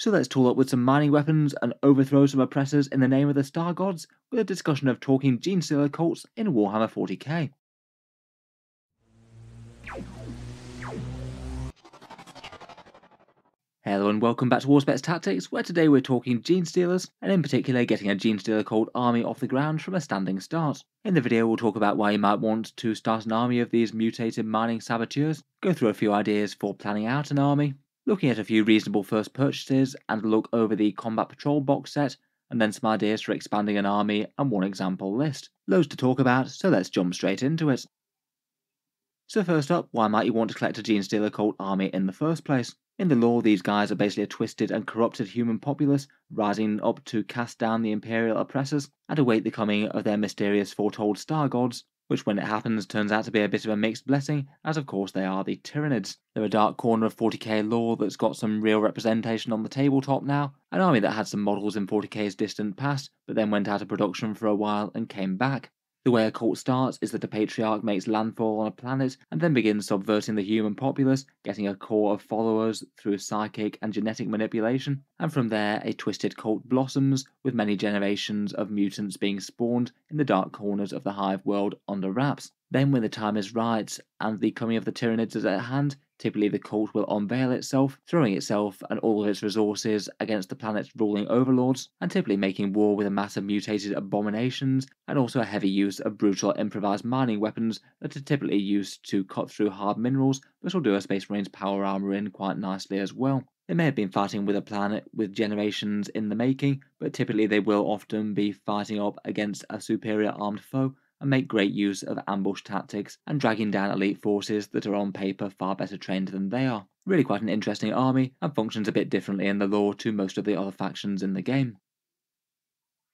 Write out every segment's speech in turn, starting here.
So let's tool up with some mining weapons and overthrow some oppressors in the name of the Star Gods with a discussion of talking Genestealer cults in Warhammer 40k. Hello and welcome back to Auspex Tactics, where today we're talking gene stealers, and in particular getting a gene stealer cult army off the ground from a standing start. In the video we'll talk about why you might want to start an army of these mutated mining saboteurs, go through a few ideas for planning out an army, looking at a few reasonable first purchases and a look over the Combat Patrol box set, and then some ideas for expanding an army and one example list. Loads to talk about, so let's jump straight into it. So first up, why might you want to collect a Genestealer cult army in the first place? In the lore, these guys are basically a twisted and corrupted human populace, rising up to cast down the Imperial oppressors and await the coming of their mysterious foretold star gods, which when it happens turns out to be a bit of a mixed blessing, as of course they are the Tyranids. They're a dark corner of 40k lore that's got some real representation on the tabletop now, an army that had some models in 40k's distant past, but then went out of production for a while and came back. The way a cult starts is that a patriarch makes landfall on a planet and then begins subverting the human populace, getting a core of followers through psychic and genetic manipulation, and from there a twisted cult blossoms, with many generations of mutants being spawned in the dark corners of the hive world under wraps. Then, when the time is right and the coming of the Tyranids is at hand, Typically, the cult will unveil itself, throwing itself and all of its resources against the planet's ruling overlords, and typically making war with a mass of mutated abominations, and also a heavy use of brutal improvised mining weapons that are typically used to cut through hard minerals, but will do a Space Marines power armor in quite nicely as well. They may have been fighting with a planet with generations in the making, but typically they will often be fighting up against a superior armed foe and make great use of ambush tactics and dragging down elite forces that are on paper far better trained than they are. Really quite an interesting army and functions a bit differently in the lore to most of the other factions in the game.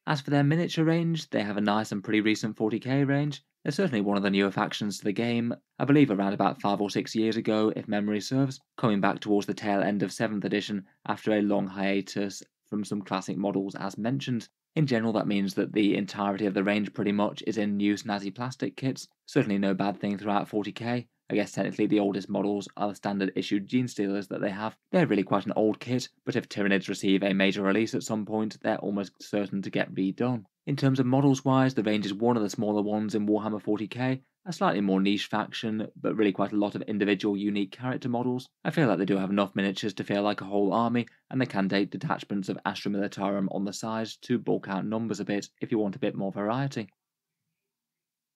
As for their miniature range, they have a nice and pretty recent 40k range. They're certainly one of the newer factions to the game, I believe around about 5 or 6 years ago if memory serves, coming back towards the tail end of 7th edition after a long hiatus from some classic models as mentioned. In general, that means that the entirety of the range pretty much is in new snazzy plastic kits. Certainly no bad thing throughout 40k. I guess technically the oldest models are the standard issued Gene Stealers that they have. They're really quite an old kit, but if Tyranids receive a major release at some point, they're almost certain to get redone. In terms of models wise, the range is one of the smaller ones in Warhammer 40k, a slightly more niche faction, but really quite a lot of individual unique character models. I feel like they do have enough miniatures to feel like a whole army, and they can date detachments of Astra Militarum on the sides to bulk out numbers a bit if you want a bit more variety.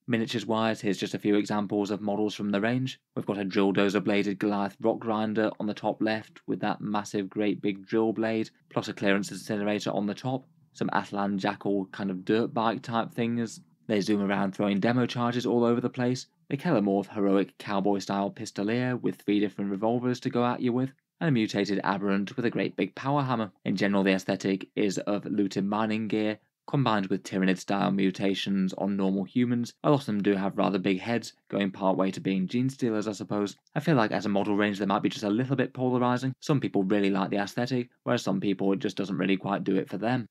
Miniatures wise, here's just a few examples of models from the range. We've got a drill dozer bladed Goliath rock grinder on the top left with that massive great big drill blade, plus a clearance incinerator on the top, some Atalan Jackal kind of dirt bike type things they zoom around throwing demo charges all over the place. The Kelermorph heroic cowboy style pistolier with three different revolvers to go at you with, and a mutated aberrant with a great big power hammer. In general, the aesthetic is of looted mining gear combined with Tyranid style mutations on normal humans. A lot of them do have rather big heads, going part way to being gene stealers, I suppose. I feel like as a model range, they might be just a little bit polarizing. Some people really like the aesthetic, whereas some people it just doesn't really quite do it for them.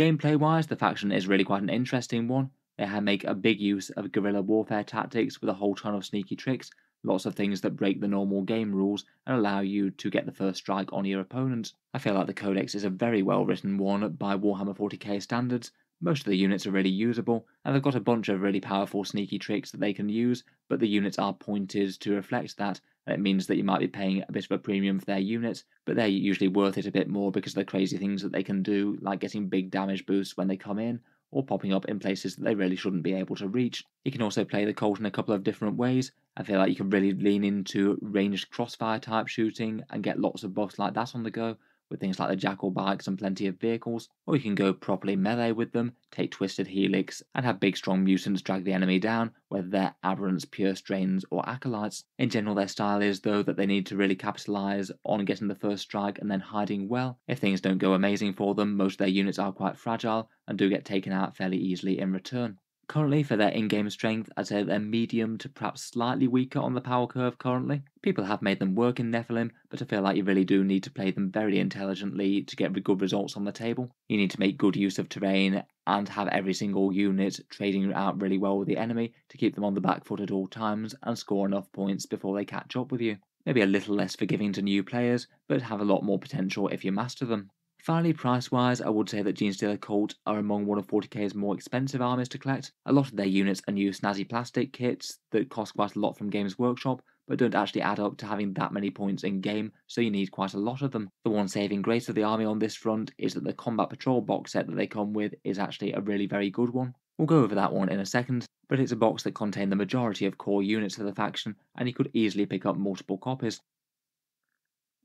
Gameplay wise, the faction is really quite an interesting one. They make a big use of guerrilla warfare tactics with a whole ton of sneaky tricks, lots of things that break the normal game rules and allow you to get the first strike on your opponent. I feel like the Codex is a very well written one by Warhammer 40k standards. Most of the units are really usable, and they've got a bunch of really powerful sneaky tricks that they can use, but the units are pointed to reflect that, it means that you might be paying a bit of a premium for their units, but they're usually worth it a bit more because of the crazy things that they can do, like getting big damage boosts when they come in, or popping up in places that they really shouldn't be able to reach. You can also play the Cult in a couple of different ways. I feel like you can really lean into ranged crossfire type shooting and get lots of buffs like that on the go, with things like the Jackal bikes and plenty of vehicles, or you can go properly melee with them, take Twisted Helix, and have big strong mutants drag the enemy down, whether they're aberrants, pure strains, or acolytes. In general, their style is, though, that they need to really capitalise on getting the first strike and then hiding well. If things don't go amazing for them, most of their units are quite fragile and do get taken out fairly easily in return. Currently, for their in-game strength, I'd say they're medium to perhaps slightly weaker on the power curve currently. People have made them work in Nephilim, but I feel like you really do need to play them very intelligently to get good results on the table. You need to make good use of terrain and have every single unit trading out really well with the enemy to keep them on the back foot at all times and score enough points before they catch up with you. maybe a little less forgiving to new players, but have a lot more potential if you master them. Finally, price wise, I would say that Genestealer Cult are among one of 40k's more expensive armies to collect. A lot of their units are new snazzy plastic kits that cost quite a lot from Games Workshop, but don't actually add up to having that many points in game, so you need quite a lot of them. The one saving grace of the army on this front is that the Combat Patrol box set that they come with is actually a really very good one. We'll go over that one in a second, but it's a box that contained the majority of core units of the faction, and you could easily pick up multiple copies.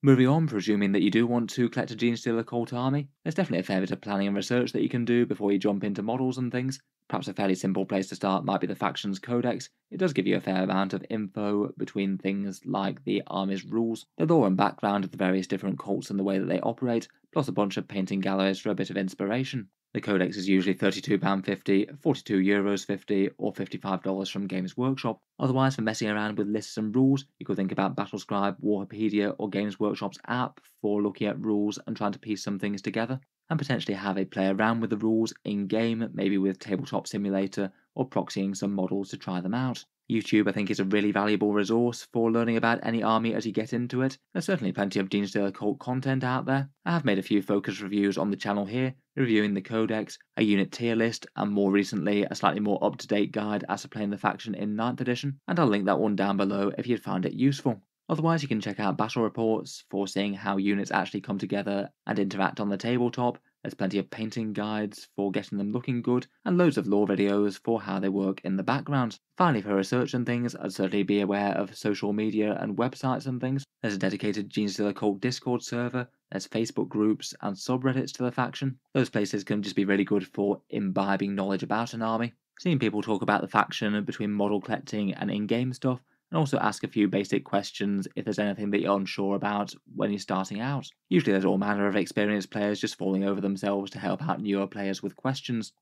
Moving on, presuming that you do want to collect a Genestealer Cult army, there's definitely a fair bit of planning and research that you can do before you jump into models and things. Perhaps a fairly simple place to start might be the Factions Codex. It does give you a fair amount of info between things like the army's rules, the lore and background of the various different cults and the way that they operate, plus a bunch of painting galleries for a bit of inspiration. The codex is usually £32.50, €42 Euros 50 or $55 from Games Workshop. Otherwise, for messing around with lists and rules, you could think about Battlescribe, Wahapedia, or Games Workshop's app for looking at rules and trying to piece some things together, and potentially have a play around with the rules in game, maybe with Tabletop Simulator or proxying some models to try them out. YouTube, I think, is a really valuable resource for learning about any army as you get into it. There's certainly plenty of Genestealer cult content out there. I have made a few focus reviews on the channel here, reviewing the Codex, a unit tier list, and more recently, a slightly more up to date guide as to playing the faction in 9th edition, and I'll link that one down below if you'd find it useful. Otherwise, you can check out battle reports for seeing how units actually come together and interact on the tabletop, there's plenty of painting guides for getting them looking good, and loads of lore videos for how they work in the background. Finally, for research and things, I'd certainly be aware of social media and websites and things. There's a dedicated Genestealer Cult Discord server, there's Facebook groups and subreddits to the faction. Those places can just be really good for imbibing knowledge about an army. Seeing people talk about the faction between model collecting and in game stuff and also ask a few basic questions if there's anything that you're unsure about when you're starting out. Usually, there's all manner of experienced players just falling over themselves to help out newer players with questions.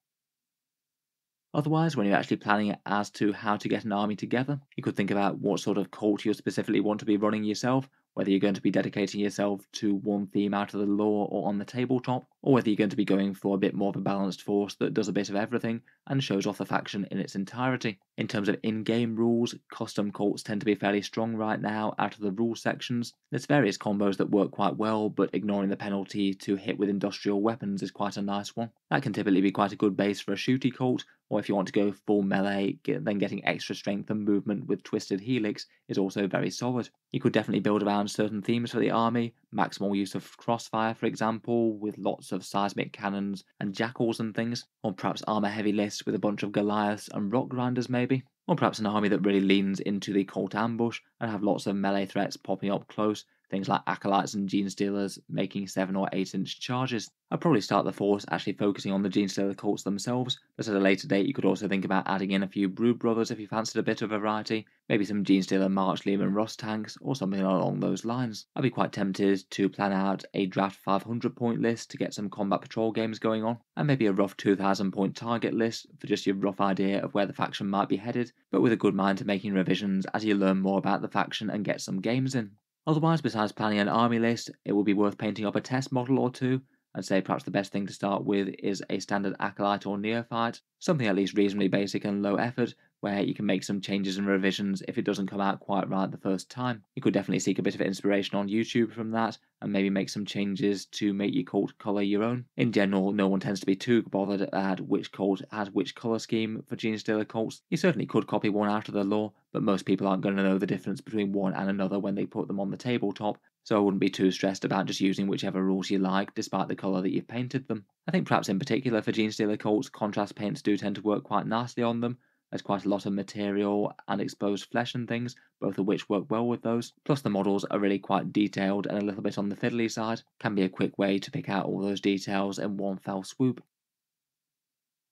Otherwise, when you're actually planning as to how to get an army together, you could think about what sort of cult you specifically want to be running yourself, whether you're going to be dedicating yourself to one theme out of the lore or on the tabletop, or whether you're going to be going for a bit more of a balanced force that does a bit of everything and shows off the faction in its entirety. In terms of in game rules, custom cults tend to be fairly strong right now out of the rule sections. There's various combos that work quite well, but ignoring the penalty to hit with industrial weapons is quite a nice one. That can typically be quite a good base for a shooty cult, or if you want to go full melee, then getting extra strength and movement with Twisted Helix is also very solid. You could definitely build around certain themes for the army, maximal use of crossfire, for example, with lots of seismic cannons and jackals and things, or perhaps armor heavy lists with a bunch of Goliaths and rock grinders, maybe. Or perhaps an army that really leans into the cult ambush and have lots of melee threats popping up close things like acolytes and genestealers making 7 or 8 inch charges. I'd probably start the force actually focusing on the genestealer cults themselves, but at a later date you could also think about adding in a few brood brothers if you fancied a bit of variety, maybe some genestealer March Leman Russ tanks or something along those lines. I'd be quite tempted to plan out a draft 500 point list to get some combat patrol games going on, and maybe a rough 2000 point target list for just your rough idea of where the faction might be headed, but with a good mind to making revisions as you learn more about the faction and get some games in. Otherwise, besides planning an army list, it would be worth painting up a test model or two. I'd say perhaps the best thing to start with is a standard acolyte or neophyte, something at least reasonably basic and low effort, where you can make some changes and revisions if it doesn't come out quite right the first time. You could definitely seek a bit of inspiration on YouTube from that and maybe make some changes to make your cult colour your own. In general, no one tends to be too bothered at which cult has which colour scheme for Genestealer cults. You certainly could copy one out of the lore, but most people aren't going to know the difference between one and another when they put them on the tabletop, so I wouldn't be too stressed about just using whichever rules you like, despite the colour that you've painted them. I think perhaps in particular for Genestealer cults, contrast paints do tend to work quite nicely on them, there's quite a lot of material and exposed flesh and things, both of which work well with those. Plus the models are really quite detailed and a little bit on the fiddly side. Can be a quick way to pick out all those details in one fell swoop.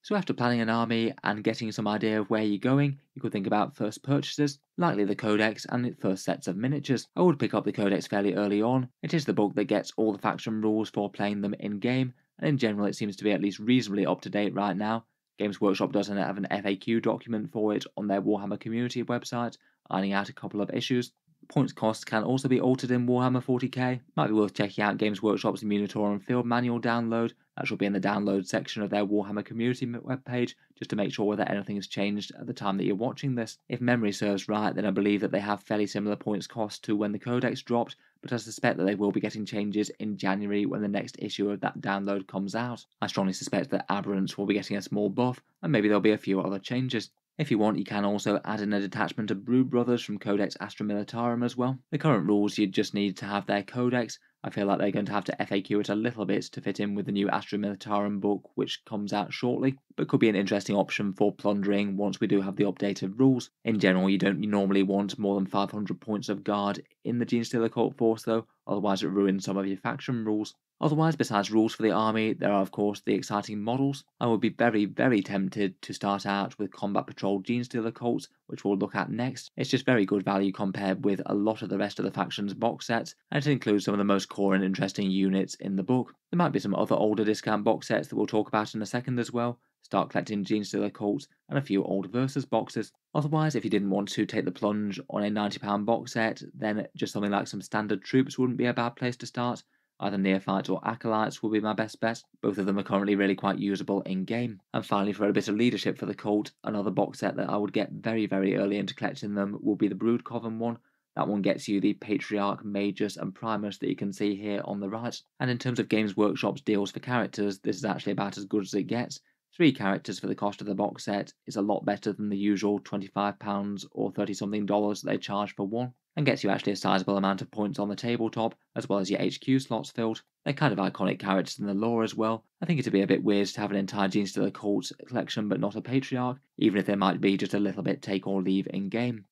So after planning an army and getting some idea of where you're going, you could think about first purchases, likely the Codex and the first sets of miniatures. I would pick up the Codex fairly early on. It is the book that gets all the faction rules for playing them in game, and in general it seems to be at least reasonably up to date right now, Games Workshop doesn't have an FAQ document for it on their Warhammer community website, ironing out a couple of issues. Points costs can also be altered in Warhammer 40k. Might be worth checking out Games Workshop's Munitorum Field Manual download. That should be in the download section of their Warhammer community webpage, just to make sure whether anything has changed at the time that you're watching this. If memory serves right, then I believe that they have fairly similar points cost to when the Codex dropped, but I suspect that they will be getting changes in January when the next issue of that download comes out. I strongly suspect that Aberrants will be getting a small buff, and maybe there'll be a few other changes. If you want, you can also add in a detachment of Brood Brothers from Codex Astra Militarum as well. The current rules, you just need to have their codex. I feel like they're going to have to FAQ it a little bit to fit in with the new Astra Militarum book, which comes out shortly, but could be an interesting option for plundering once we do have the updated rules. In general, you don't normally want more than 500 points of guard in the Genestealer Cult Force though, otherwise it ruins some of your faction rules. Otherwise, besides rules for the army, there are of course the exciting models. I would be very, very tempted to start out with Combat Patrol Genestealer Cults, which we'll look at next. It's just very good value compared with a lot of the rest of the faction's box sets, and it includes some of the most core and interesting units in the book. There might be some other older discount box sets that we'll talk about in a second as well. Start collecting Genestealer Cults and a few old Versus boxes. Otherwise, if you didn't want to take the plunge on a £90 box set, then just something like some standard troops wouldn't be a bad place to start. Either Neophytes or Acolytes would be my best bet. Both of them are currently really quite usable in game. And finally, for a bit of leadership for the cult, another box set that I would get very, very early into collecting them will be the Brood Coven one. That one gets you the Patriarch, Magus, and Primus that you can see here on the right. And in terms of Games Workshop's deals for characters, this is actually about as good as it gets. Three characters for the cost of the box set is a lot better than the usual £25 or 30 something dollars they charge for one and gets you actually a sizable amount of points on the tabletop, as well as your HQ slots filled. They're kind of iconic characters in the lore as well. I think it'd be a bit weird to have an entire Genestealer Cult collection but not a Patriarch, even if there might be just a little bit take or leave in game.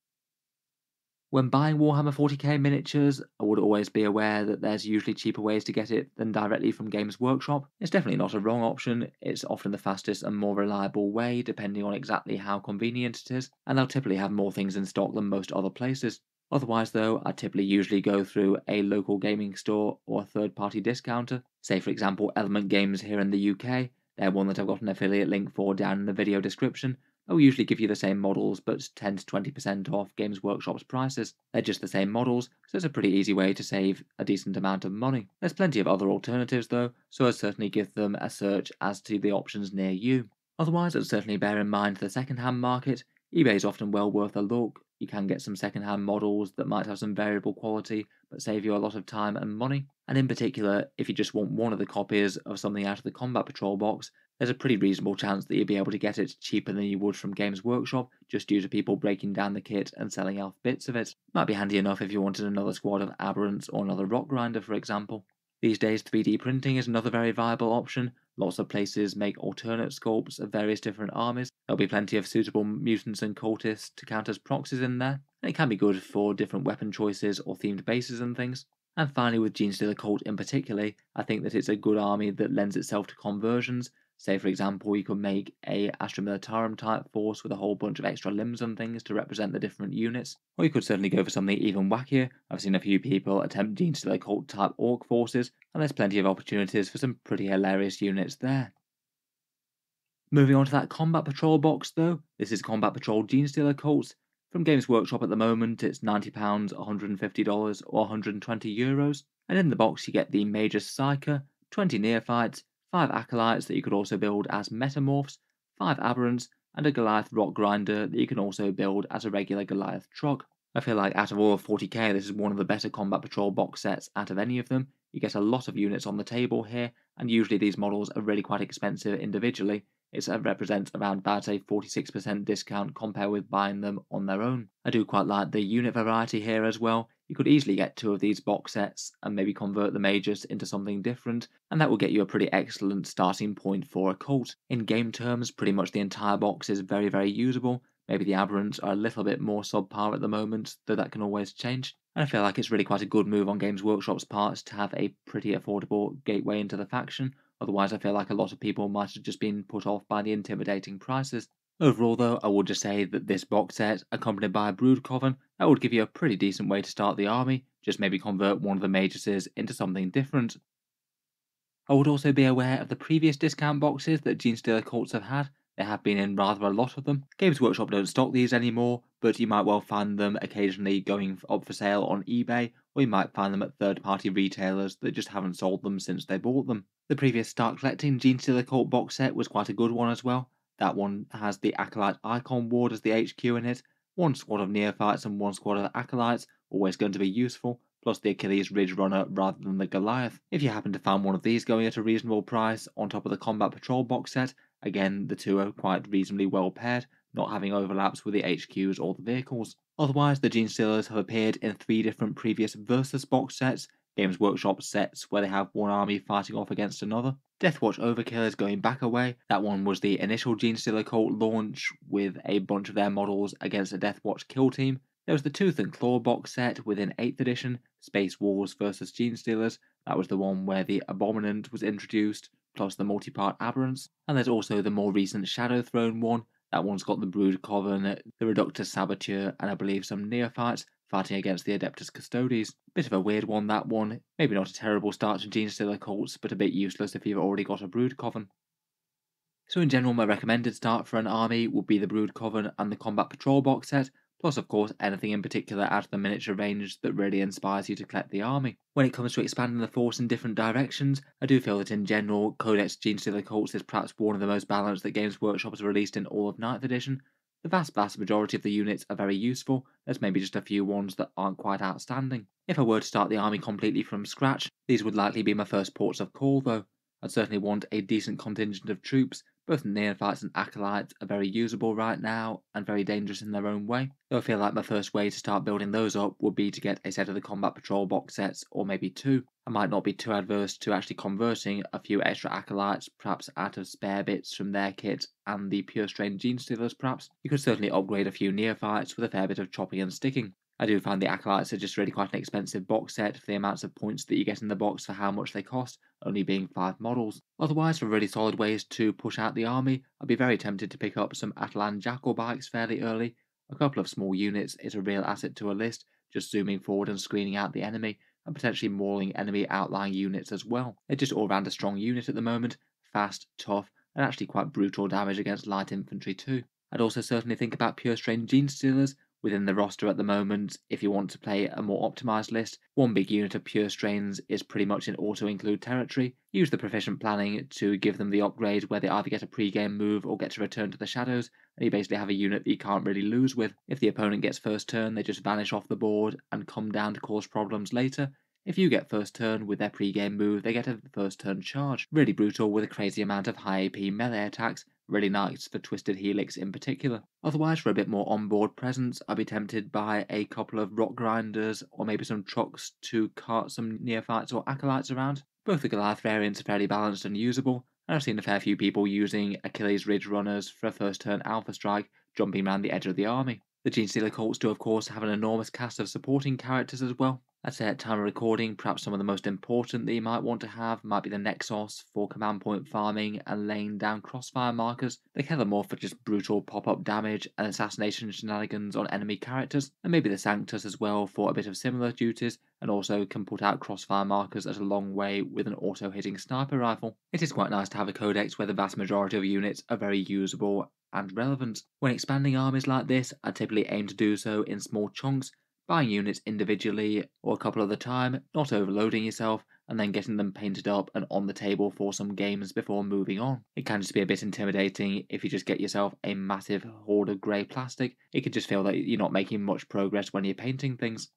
When buying Warhammer 40k miniatures, I would always be aware that there's usually cheaper ways to get it than directly from Games Workshop. It's definitely not a wrong option, it's often the fastest and more reliable way depending on exactly how convenient it is, and they'll typically have more things in stock than most other places. Otherwise, though, I typically usually go through a local gaming store or a third party discounter. Say, for example, Element Games here in the UK. They're one that I've got an affiliate link for down in the video description. They'll usually give you the same models, but 10 to 20% off Games Workshop's prices. They're just the same models, so it's a pretty easy way to save a decent amount of money. There's plenty of other alternatives though, so I'd certainly give them a search as to the options near you. Otherwise, I'd certainly bear in mind the second-hand market. eBay is often well worth a look, you can get some second-hand models that might have some variable quality but save you a lot of time and money. And in particular, if you just want one of the copies of something out of the Combat Patrol box, there's a pretty reasonable chance that you'll be able to get it cheaper than you would from Games Workshop, just due to people breaking down the kit and selling off bits of it. Might be handy enough if you wanted another squad of Aberrants or another Rock Grinder, for example. These days, 3D printing is another very viable option. Lots of places make alternate sculpts of various different armies. There'll be plenty of suitable mutants and cultists to count as proxies in there, and it can be good for different weapon choices or themed bases and things. And finally, with Genestealer Cult in particular, I think that it's a good army that lends itself to conversions, Say, for example, you could make a Astra Militarum type force with a whole bunch of extra limbs and things to represent the different units. Or you could certainly go for something even wackier. I've seen a few people attempt Genestealer Cult type Orc forces, and there's plenty of opportunities for some pretty hilarious units there. Moving on to that Combat Patrol box though, this is Combat Patrol Genestealer Cults. From Games Workshop at the moment, it's £90, $150, or 120 euros. And in the box, you get the Magus Psyker, 20 Neophytes, 5 Acolytes that you could also build as Metamorphs, 5 Aberrants, and a Goliath Rock Grinder that you can also build as a regular Goliath truck. I feel like out of all of 40k, this is one of the better Combat Patrol box sets out of any of them. You get a lot of units on the table here, and usually these models are really quite expensive individually, it uh, represents around about a 46% discount compared with buying them on their own. I do quite like the unit variety here as well. You could easily get two of these box sets and maybe convert the Magus into something different, and that will get you a pretty excellent starting point for a cult. In game terms, pretty much the entire box is very, very usable. Maybe the aberrants are a little bit more subpar at the moment, though that can always change. And I feel like it's really quite a good move on Games Workshop's part to have a pretty affordable gateway into the faction, Otherwise, I feel like a lot of people might have just been put off by the intimidating prices. Overall, though, I would just say that this box set, accompanied by a Brood Coven, that would give you a pretty decent way to start the army, just maybe convert one of the Maguses into something different. I would also be aware of the previous discount boxes that Gene Genestealer Cults have had. There have been in rather a lot of them. Games Workshop don't stock these anymore, but you might well find them occasionally going up for sale on eBay, or you might find them at third party retailers that just haven't sold them since they bought them. The previous Start Collecting Gene Genestealer Cult box set was quite a good one as well. That one has the Acolyte Icon Ward as the HQ in it, one squad of Neophytes and one squad of Acolytes, always going to be useful, plus the Achilles Ridge Runner rather than the Goliath. If you happen to find one of these going at a reasonable price on top of the Combat Patrol box set, again the two are quite reasonably well paired, not having overlaps with the HQs or the vehicles. Otherwise, the Gene Stealers have appeared in three different previous Versus box sets, Games Workshop sets where they have one army fighting off against another. Deathwatch Overkill is going back away. That one was the initial Genestealer Cult launch with a bunch of their models against a Deathwatch kill team. There was the Tooth and Claw box set within 8th edition, Space Wolves vs Genestealers. That was the one where the Abominant was introduced, plus the multi-part Aberrants. And there's also the more recent Shadow Throne one. That one's got the Brood Coven, the Reductus Saboteur, and I believe some Neophytes fighting against the Adeptus Custodes. Bit of a weird one, that one. Maybe not a terrible start to Genestealer cults, but a bit useless if you've already got a Brood Coven. So in general, my recommended start for an army would be the Brood Coven and the Combat Patrol box set, plus of course anything in particular out of the miniature range that really inspires you to collect the army. When it comes to expanding the force in different directions, I do feel that in general, Codex Genestealer Cults is perhaps one of the most balanced that Games Workshop has released in all of 9th edition, the vast vast majority of the units are very useful, there's maybe just a few ones that aren't quite outstanding. If I were to start the army completely from scratch, these would likely be my first ports of call though. I'd certainly want a decent contingent of troops, both Neophytes and Acolytes are very usable right now and very dangerous in their own way, though I feel like my first way to start building those up would be to get a set of the Combat Patrol box sets, or maybe two. I might not be too adverse to actually converting a few extra Acolytes, perhaps out of spare bits from their kit and the Pure Strain Genestealers perhaps. You could certainly upgrade a few Neophytes with a fair bit of chopping and sticking. I do find the Acolytes are just really quite an expensive box set for the amounts of points that you get in the box for how much they cost, only being 5 models. Otherwise, for really solid ways to push out the army, I'd be very tempted to pick up some Atalan Jackal bikes fairly early. A couple of small units is a real asset to a list, just zooming forward and screening out the enemy, and potentially mauling enemy outlying units as well. They're just all round a strong unit at the moment, fast, tough, and actually quite brutal damage against light infantry too. I'd also certainly think about pure strain Genestealers, within the roster at the moment. If you want to play a more optimized list, one big unit of pure strains is pretty much in auto include territory. Use the proficient planning to give them the upgrade where they either get a pre-game move or get to return to the shadows, and you basically have a unit that you can't really lose with. If the opponent gets first turn, they just vanish off the board and come down to cause problems later. If you get first turn with their pre-game move, they get a first turn charge. Really brutal with a crazy amount of high AP melee attacks, really nice for Twisted Helix in particular. Otherwise, for a bit more onboard presence, I'd be tempted by a couple of rock grinders or maybe some trucks to cart some neophytes or acolytes around. Both the Goliath variants are fairly balanced and usable, and I've seen a fair few people using Achilles Ridge runners for a first turn alpha strike, jumping around the edge of the army. The Gene Genestealer cults do of course have an enormous cast of supporting characters as well, I'd say at time of recording, perhaps some of the most important that you might want to have might be the Nexos for command point farming and laying down crossfire markers. They care more for just brutal pop-up damage and assassination shenanigans on enemy characters, and maybe the Sanctus as well for a bit of similar duties, and also can put out crossfire markers at a long way with an auto-hitting sniper rifle. It is quite nice to have a codex where the vast majority of units are very usable and relevant. When expanding armies like this, I typically aim to do so in small chunks buying units individually or a couple at a time, not overloading yourself, and then getting them painted up and on the table for some games before moving on. It can just be a bit intimidating if you just get yourself a massive hoard of grey plastic. It can just feel that you're not making much progress when you're painting things.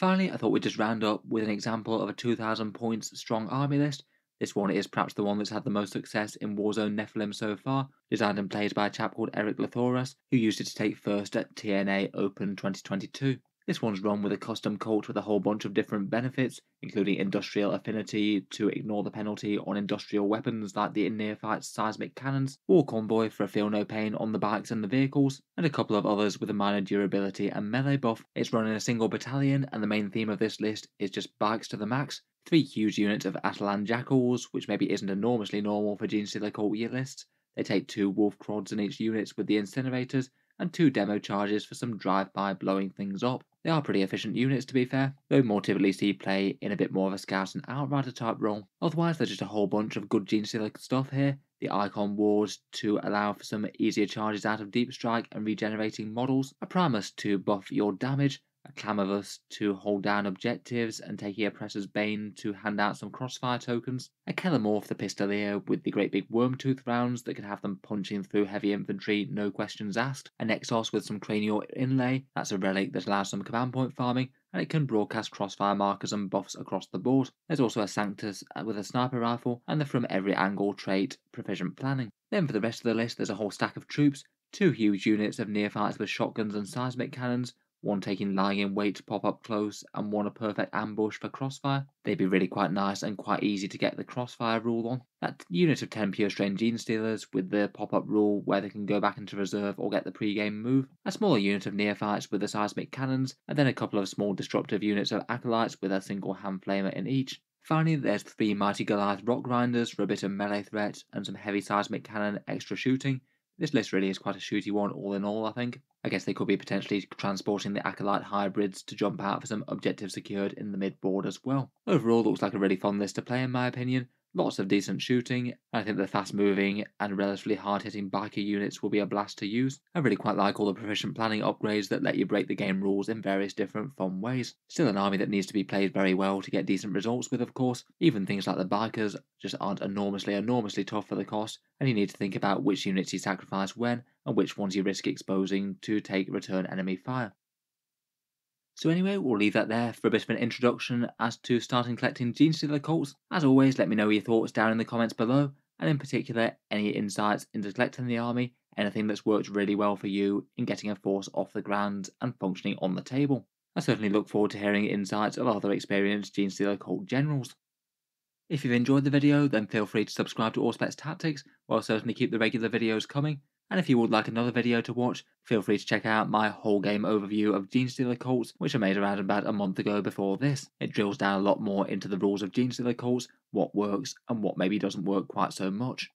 Finally, I thought we'd just round up with an example of a 2000 points strong army list this one is perhaps the one that's had the most success in Warzone Nephilim so far, designed and played by a chap called Eric Lathoras, who used it to take first at TNA Open 2022. This one's run with a custom cult with a whole bunch of different benefits, including industrial affinity to ignore the penalty on industrial weapons like the neophyte seismic cannons, war convoy for a feel no pain on the bikes and the vehicles, and a couple of others with a minor durability and melee buff. It's run in a single battalion, and the main theme of this list is just bikes to the max, Three huge units of Atalan Jackals, which maybe isn't enormously normal for Genestealer Cult year lists. They take two Wolfquads in each unit with the incinerators, and two demo charges for some drive-by blowing things up. They are pretty efficient units to be fair, though more typically see play in a bit more of a scout and outrider type role. Otherwise, there's just a whole bunch of good Genestealer stuff here, the icon wards to allow for some easier charges out of deep strike and regenerating models, a Primus to buff your damage, a Clamavus to hold down objectives and taking Oppressor's Bane to hand out some crossfire tokens, a Kelermorph the Pistolier with the great big worm tooth rounds that can have them punching through heavy infantry, no questions asked, a Nexos with some cranial inlay, that's a relic that allows some command point farming, and it can broadcast crossfire markers and buffs across the board. There's also a Sanctus uh, with a sniper rifle and the from every angle trait proficient planning. Then for the rest of the list there's a whole stack of troops, two huge units of neophytes with shotguns and seismic cannons, one taking lying in wait to pop up close, and one a perfect ambush for crossfire. They'd be really quite nice and quite easy to get the crossfire rule on. That unit of 10 pure strain gene stealers with the pop up rule where they can go back into reserve or get the pre game move, a smaller unit of neophytes with the seismic cannons, and then a couple of small disruptive units of acolytes with a single hand flamer in each. Finally, there's three Mighty Goliath Rock Grinders for a bit of melee threat and some heavy seismic cannon extra shooting, this list really is quite a shooty one, all in all, I think. I guess they could be potentially transporting the Acolyte hybrids to jump out for some objectives secured in the mid board as well. Overall, looks like a really fun list to play, in my opinion, Lots of decent shooting, and I think the fast moving and relatively hard hitting biker units will be a blast to use. I really quite like all the proficient planning upgrades that let you break the game rules in various different fun ways. Still an army that needs to be played very well to get decent results with, of course. Even things like the bikers just aren't enormously, enormously tough for the cost, and you need to think about which units you sacrifice when and which ones you risk exposing to take return enemy fire. So anyway, we'll leave that there for a bit of an introduction as to starting collecting Genestealer cults. As always, let me know your thoughts down in the comments below, and in particular, any insights into collecting the army, anything that's worked really well for you in getting a force off the ground and functioning on the table. I certainly look forward to hearing insights of other experienced Genestealer cult generals. If you've enjoyed the video, then feel free to subscribe to Auspex Tactics, while certainly keep the regular videos coming, and if you would like another video to watch, feel free to check out my whole game overview of Genestealer cults, which I made around about a month ago before this. It drills down a lot more into the rules of Genestealer cults, what works, and what maybe doesn't work quite so much.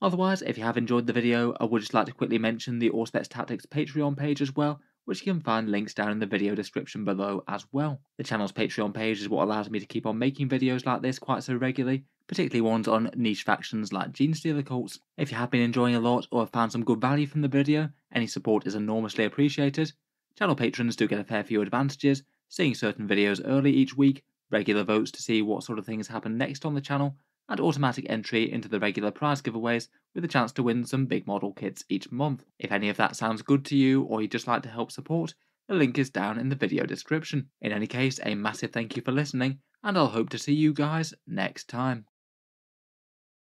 Otherwise, if you have enjoyed the video, I would just like to quickly mention the Auspex Tactics Patreon page as well, which you can find links down in the video description below as well. The channel's Patreon page is what allows me to keep on making videos like this quite so regularly, particularly ones on niche factions like Genestealer cults. If you have been enjoying a lot or have found some good value from the video, any support is enormously appreciated. Channel patrons do get a fair few advantages, seeing certain videos early each week, regular votes to see what sort of things happen next on the channel, and automatic entry into the regular prize giveaways with a chance to win some big model kits each month. If any of that sounds good to you or you'd just like to help support, the link is down in the video description. In any case, a massive thank you for listening, and I'll hope to see you guys next time.